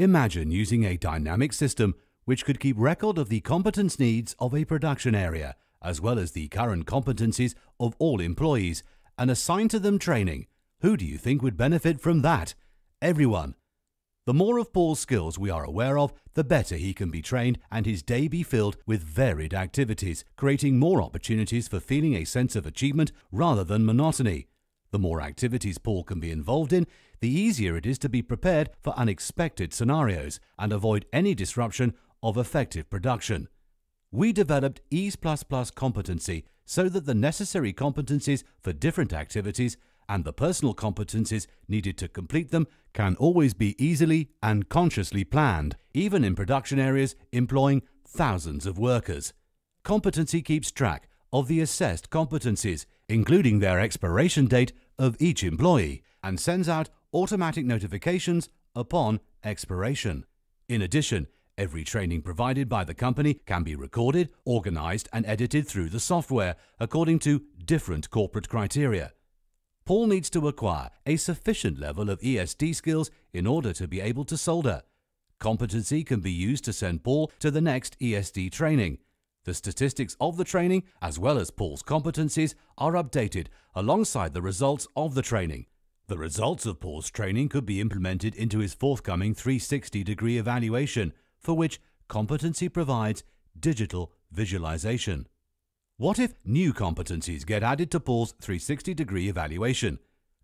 Imagine using a dynamic system which could keep record of the competence needs of a production area, as well as the current competencies of all employees, and assign to them training. Who do you think would benefit from that? Everyone. The more of Paul's skills we are aware of, the better he can be trained and his day be filled with varied activities, creating more opportunities for feeling a sense of achievement rather than monotony. The more activities Paul can be involved in, the easier it is to be prepared for unexpected scenarios and avoid any disruption of effective production. We developed Ease++ competency so that the necessary competencies for different activities and the personal competencies needed to complete them can always be easily and consciously planned, even in production areas employing thousands of workers. Competency keeps track of the assessed competencies, including their expiration date of each employee, and sends out automatic notifications upon expiration. In addition, every training provided by the company can be recorded, organized, and edited through the software according to different corporate criteria. Paul needs to acquire a sufficient level of ESD skills in order to be able to solder. Competency can be used to send Paul to the next ESD training. The statistics of the training, as well as Paul's competencies, are updated alongside the results of the training. The results of Paul's training could be implemented into his forthcoming 360 degree evaluation, for which competency provides digital visualization. What if new competencies get added to Paul's 360 degree evaluation?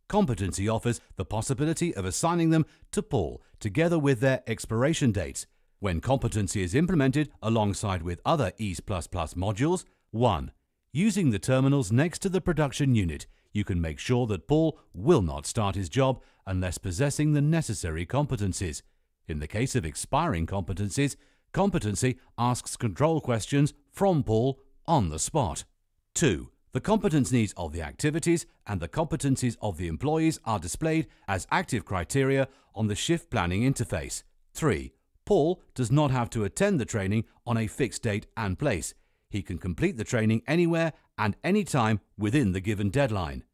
Competency offers the possibility of assigning them to Paul together with their expiration dates. When competency is implemented alongside with other Ease++ modules, 1. Using the terminals next to the production unit, you can make sure that Paul will not start his job unless possessing the necessary competencies. In the case of expiring competencies, competency asks control questions from Paul on the spot. 2. The competence needs of the activities and the competencies of the employees are displayed as active criteria on the shift planning interface. 3. Paul does not have to attend the training on a fixed date and place. He can complete the training anywhere and anytime within the given deadline.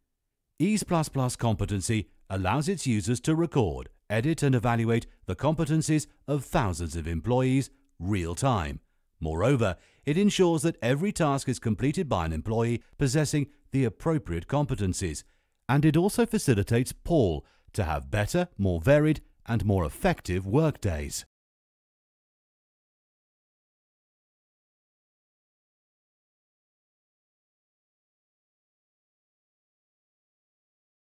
Ease++ competency allows its users to record, edit and evaluate the competencies of thousands of employees real time. Moreover, it ensures that every task is completed by an employee possessing the appropriate competencies, and it also facilitates Paul to have better, more varied, and more effective workdays.